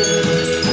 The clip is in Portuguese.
Música